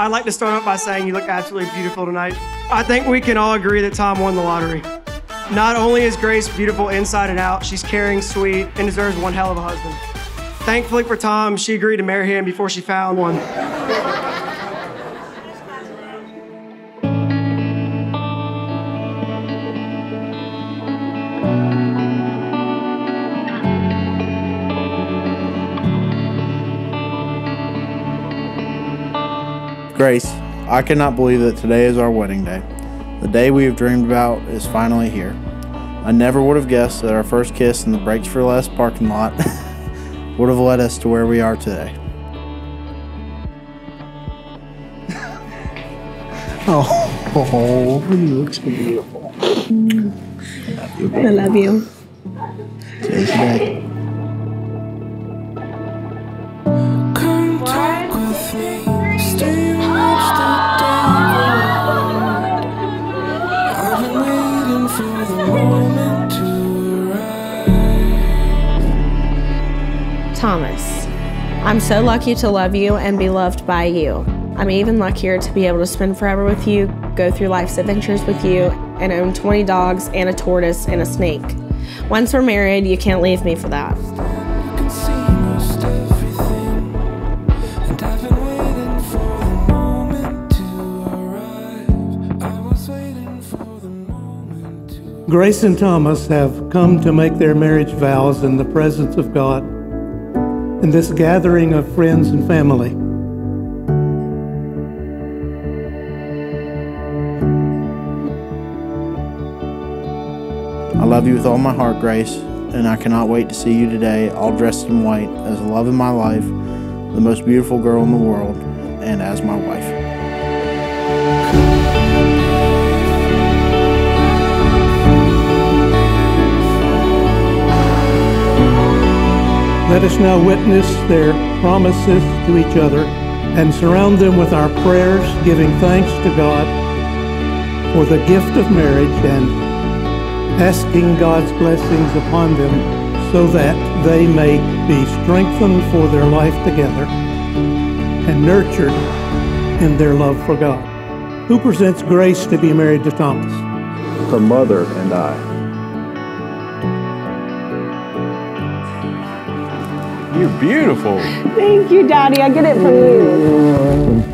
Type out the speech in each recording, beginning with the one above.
I'd like to start off by saying you look absolutely beautiful tonight. I think we can all agree that Tom won the lottery. Not only is Grace beautiful inside and out, she's caring, sweet, and deserves one hell of a husband. Thankfully for Tom, she agreed to marry him before she found one. Grace, I cannot believe that today is our wedding day. The day we have dreamed about is finally here. I never would have guessed that our first kiss in the Brakes for Less parking lot would have led us to where we are today. oh, oh, you look so beautiful. I love you. Today's the day. Thomas, I'm so lucky to love you and be loved by you. I'm even luckier to be able to spend forever with you, go through life's adventures with you, and own 20 dogs and a tortoise and a snake. Once we're married, you can't leave me for that. Grace and Thomas have come to make their marriage vows in the presence of God in this gathering of friends and family. I love you with all my heart, Grace, and I cannot wait to see you today, all dressed in white, as the love of my life, the most beautiful girl in the world, and as my wife. Let us now witness their promises to each other and surround them with our prayers, giving thanks to God for the gift of marriage and asking God's blessings upon them so that they may be strengthened for their life together and nurtured in their love for God. Who presents Grace to be married to Thomas? Her mother and I. You're beautiful. Thank you, Daddy. I get it from you.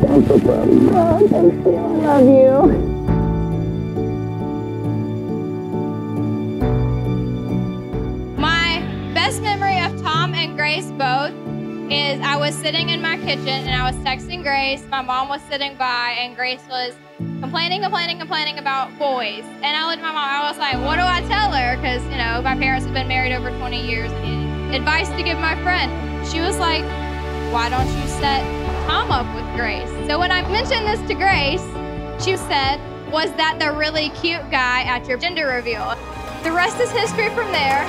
I'm so proud of you. Oh, thank you. I love you. My best memory of Tom and Grace both is I was sitting in my kitchen and I was texting Grace. My mom was sitting by and Grace was complaining, complaining, complaining about boys. And I looked at my mom, I was like, what do I tell her? Because, you know, my parents have been married over 20 years. Advice to give my friend. She was like, why don't you set Tom up with Grace? So when I mentioned this to Grace, she said, was that the really cute guy at your gender reveal? The rest is history from there.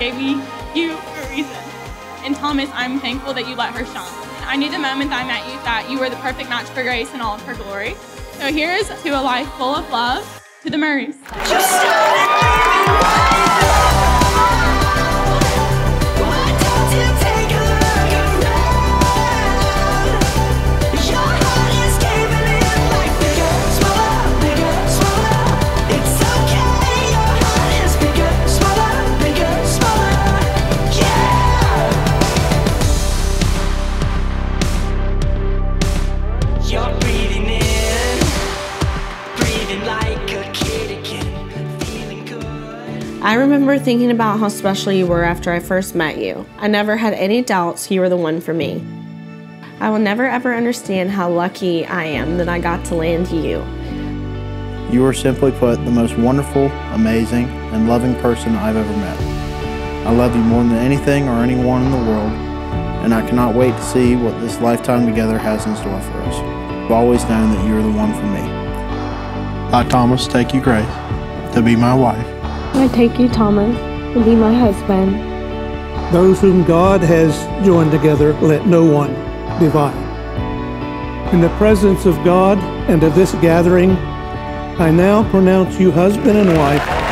Gave me you for a reason. And Thomas, I'm thankful that you let her shine. I knew the moment that I met you that you were the perfect match for Grace in all of her glory. So here's to a life full of love to the Murrays. I remember thinking about how special you were after I first met you. I never had any doubts you were the one for me. I will never ever understand how lucky I am that I got to land you. You are simply put the most wonderful, amazing, and loving person I've ever met. I love you more than anything or anyone in the world, and I cannot wait to see what this lifetime together has in store for us. I've always known that you are the one for me. I, Thomas, take you, Grace, to be my wife I take you, Thomas, to be my husband. Those whom God has joined together, let no one divide. In the presence of God and of this gathering, I now pronounce you husband and wife.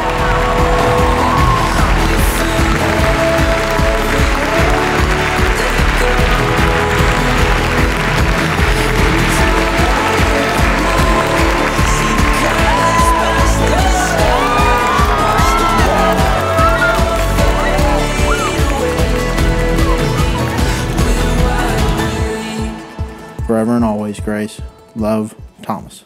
Grace. Love, Thomas.